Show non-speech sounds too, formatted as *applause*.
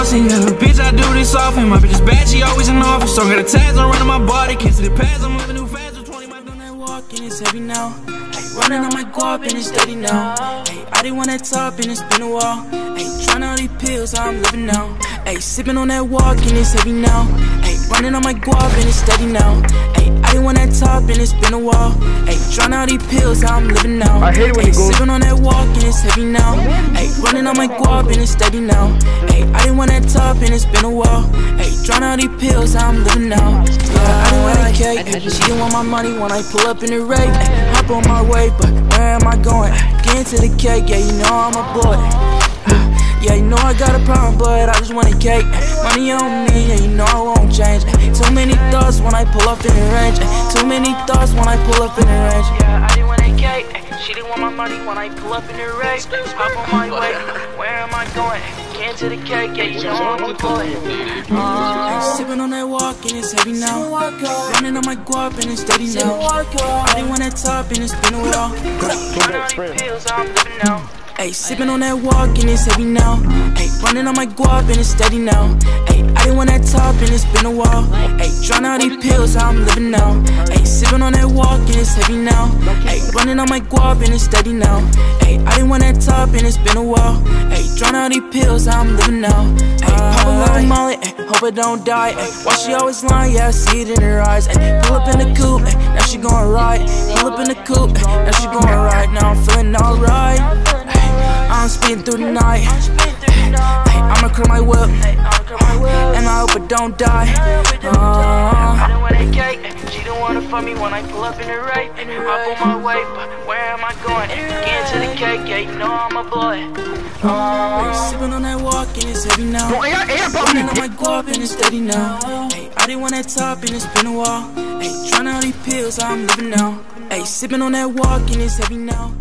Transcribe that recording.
flossing. Yeah, bitch, I do this often. My bitch is bad, she always in office. So I got the tags on running my body. Can't see the pads, I'm living new fast. With 20 miles on that walk, and it's heavy now. Hey, running on my guap, and it's steady now. Hey, I didn't want that top, and it's been a while. Hey, trying all these pills, how I'm living now. Hey, sipping on that walk, and it's heavy now. Hey, running on my guap, and it's steady now. Hey, I didn't want that top, and it's been a while. Hey, trying all these pills, how I'm living now. I hate it when hey, he goes- sipping on that walk, and it's heavy now. Hey, running on my guap, and it's steady now. Hey, want that top, and it's been a while. Hey, trying all these pills, I'm living now. Yeah, I don't want that cake. She didn't want my money when I pull up in the rave. Hop on my way, but where am I going? Get into the cake, yeah, you know I'm a boy. *sighs* Yeah, you know I got a problem, but I just want a cake. Money on me, yeah, you know I won't change. Too many thoughts when I pull up in the range. Too many thoughts when I pull up in the range. Money when I pull up in the range. Hop on my way, *laughs* where am I going? Can't get into the cake, yeah, you know I'm a boy. Uh, sipping on that walk and it's heavy now. Running on my guap and it's steady now. I didn't want that top and it's been a while. Running all these pills, I'm living now. Ayy, sipping on that walk and it's heavy now. Ayy, running on my guap and it's steady now. Ayy, I didn't want that top and it's been a while. Ayy, trying all these pills, how I'm living now. Ayy, sipping on that walk and it's heavy now. Ayy, running on my guap and it's steady now. Ayy, I didn't want that top and it's been a while. Ayy, trying all these pills, how I'm living now. Ayy, pop a little molly, ayy, hope I don't die. Ayy, why she always lying? Yeah, I see it in her eyes. Ayy, pull up in the coupe, ayy, now she going right. Pull up in the coupe, ayy, I'm through the night. Hey, I'ma curl my whip. And I hope it don't die. Uh, don't wanna fuck me when I pull up in the right. Hop on my way, but where am I going? Get into the cake, yeah, you know I'm a boy. Uh, sipping on that walk and it's heavy now. Bro, air, air, Running on my guap and it's steady now. Hey, I didn't want that top and it's been a while. Hey, trying all these pills, I'm living now. Hey, sipping on that walk and it's heavy now.